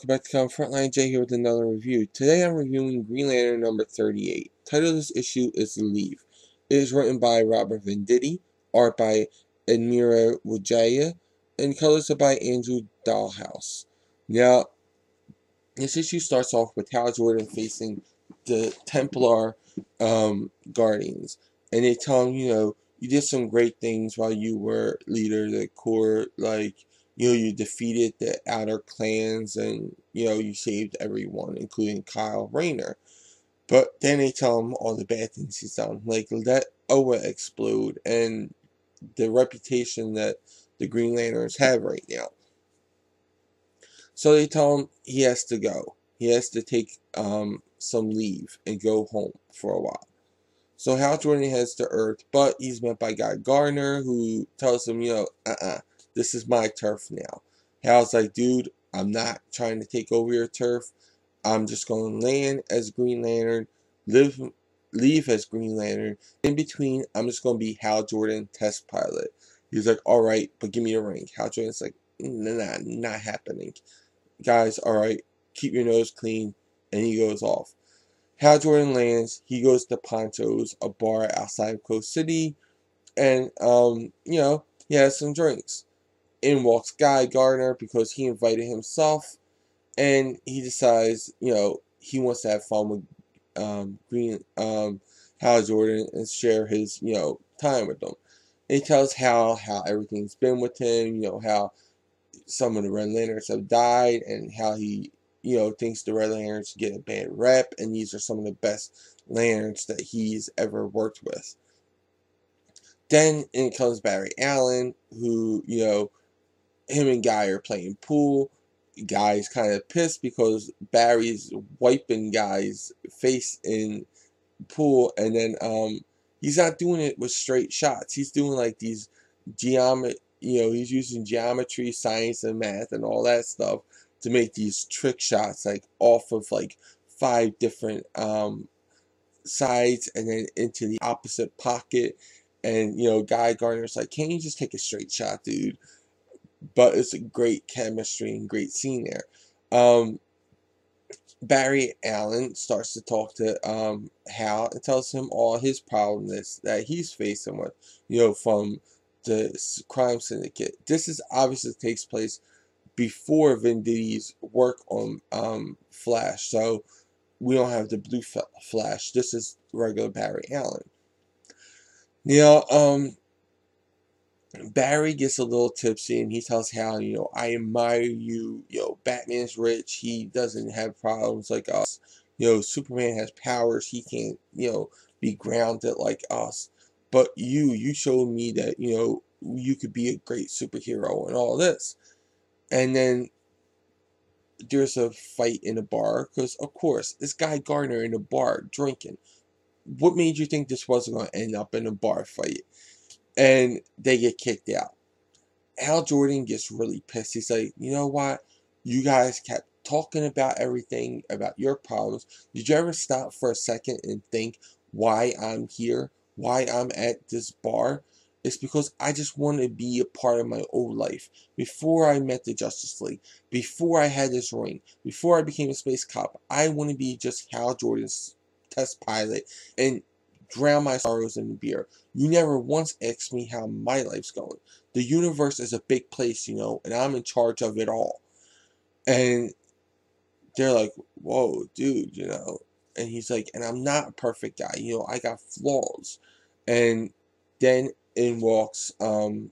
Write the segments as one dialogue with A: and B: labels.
A: welcome back to Comic Frontline J here with another review. Today I'm reviewing Green Lantern number 38. Title of this issue is Leave. It is written by Robert Venditti, art by Admira Wijaya, and colors are by Andrew Dalhouse. Now, this issue starts off with Hal Jordan facing the Templar um, Guardians, and they tell him, you know, you did some great things while you were leader, of the corps, like, you know, you defeated the outer clans and, you know, you saved everyone, including Kyle Rayner. But then they tell him all the bad things he's done. Like, let Oa explode and the reputation that the Green Lanterns have right now. So they tell him he has to go. He has to take um, some leave and go home for a while. So Hal Jordan heads to Earth, but he's met by Guy Gardner, who tells him, you know, uh-uh, this is my turf now. Hal's like, dude, I'm not trying to take over your turf. I'm just going to land as Green Lantern, live, leave as Green Lantern. In between, I'm just going to be Hal Jordan test pilot. He's like, all right, but give me a ring. Hal Jordan's like, nah, not happening. Guys, all right, keep your nose clean. And he goes off. Hal Jordan lands. He goes to Poncho's, a bar outside of Coast City. And, um, you know, he has some drinks. In walks Guy Gardner because he invited himself, and he decides, you know, he wants to have fun with um, Green um, Hal Jordan and share his, you know, time with them. And he tells Hal how everything's been with him, you know, how some of the Red Lanterns have died, and how he, you know, thinks the Red Lanterns get a bad rep, and these are some of the best Lanterns that he's ever worked with. Then in comes Barry Allen, who, you know, him and Guy are playing pool. Guy's kind of pissed because Barry's wiping Guy's face in pool, and then um, he's not doing it with straight shots. He's doing like these geometry, you know, he's using geometry, science, and math, and all that stuff to make these trick shots, like off of like five different um, sides, and then into the opposite pocket. And you know, Guy Gardner's like, "Can't you just take a straight shot, dude?" But it's a great chemistry and great scene there. Um, Barry Allen starts to talk to um, Hal and tells him all his problems that he's facing with, you know, from the crime syndicate. This is obviously takes place before Venditti's work on um, Flash, so we don't have the blue Flash. This is regular Barry Allen. Now, um, Barry gets a little tipsy and he tells Hal, you know, I admire you. You know, Batman's rich. He doesn't have problems like us. You know, Superman has powers. He can't, you know, be grounded like us. But you, you showed me that, you know, you could be a great superhero and all this. And then there's a fight in a bar because, of course, this guy Gardner in a bar drinking. What made you think this wasn't going to end up in a bar fight? And they get kicked out. Hal Jordan gets really pissed. He's like, you know what? You guys kept talking about everything, about your problems. Did you ever stop for a second and think why I'm here? Why I'm at this bar? It's because I just want to be a part of my old life. Before I met the Justice League, before I had this ring, before I became a space cop, I want to be just Hal Jordan's test pilot and drown my sorrows in beer. You never once asked me how my life's going. The universe is a big place, you know, and I'm in charge of it all. And they're like, whoa, dude, you know. And he's like, and I'm not a perfect guy, you know, I got flaws. And then in walks um,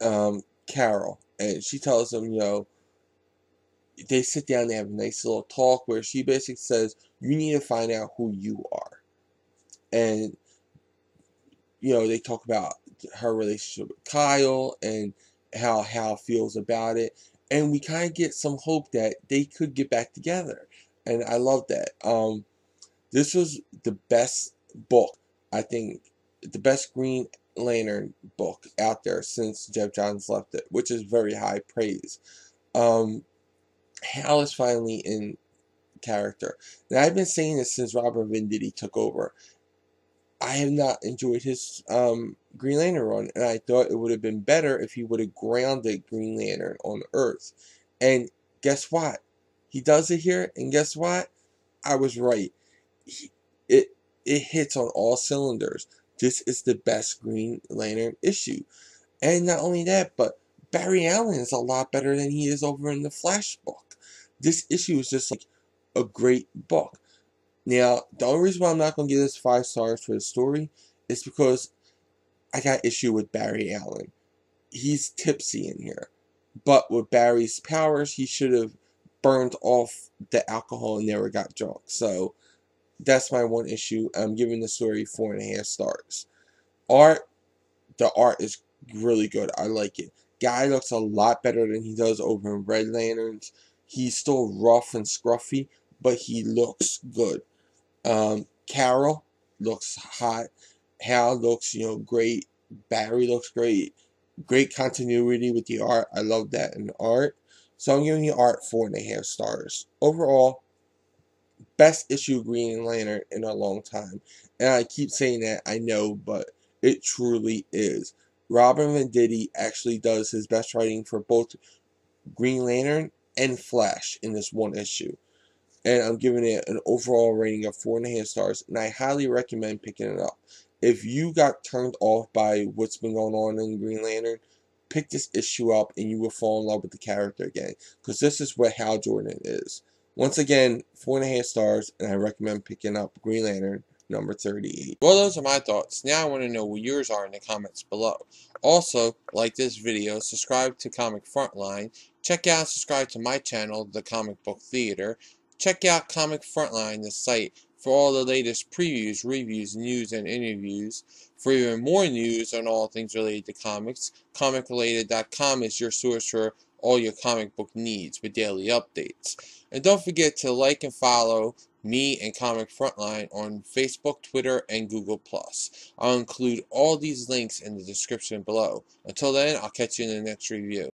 A: um, Carol, and she tells him, you know, they sit down, they have a nice little talk where she basically says, you need to find out who you are. And, you know, they talk about her relationship with Kyle and how Hal feels about it. And we kind of get some hope that they could get back together. And I love that. Um, this was the best book, I think, the best Green Lantern book out there since Geoff Johns left it, which is very high praise. Um, Hal is finally in character. And I've been saying this since Robert Venditti took over. I have not enjoyed his um, Green Lantern run, and I thought it would have been better if he would have grounded Green Lantern on Earth. And guess what? He does it here, and guess what? I was right. He, it it hits on all cylinders. This is the best Green Lantern issue. And not only that, but Barry Allen is a lot better than he is over in the Flash book. This issue is just like a great book. Now, the only reason why I'm not going to give this five stars for the story is because I got issue with Barry Allen. He's tipsy in here. But with Barry's powers, he should have burned off the alcohol and never got drunk. So, that's my one issue. I'm giving the story four and a half stars. Art, the art is really good. I like it. Guy looks a lot better than he does over in Red Lanterns. He's still rough and scruffy, but he looks good. Um, Carol looks hot. Hal looks, you know, great. Barry looks great. Great continuity with the art. I love that in art. So I'm giving the art four and a half stars. Overall, best issue Green Lantern in a long time. And I keep saying that, I know, but it truly is. Robin Venditti actually does his best writing for both Green Lantern and Flash in this one issue. And I'm giving it an overall rating of four and a half stars, and I highly recommend picking it up. If you got turned off by what's been going on in Green Lantern, pick this issue up and you will fall in love with the character again. Because this is what Hal Jordan is. Once again, four and a half stars, and I recommend picking up Green Lantern number 38. Well, those are my thoughts. Now I want to know what yours are in the comments below. Also, like this video, subscribe to Comic Frontline, check out and subscribe to my channel, The Comic Book Theater, check out Comic Frontline, the site, for all the latest previews, reviews, news, and interviews. For even more news on all things related to comics, comicrelated.com is your source for all your comic book needs with daily updates. And don't forget to like and follow me and Comic Frontline on Facebook, Twitter, and Google+. I'll include all these links in the description below. Until then, I'll catch you in the next review.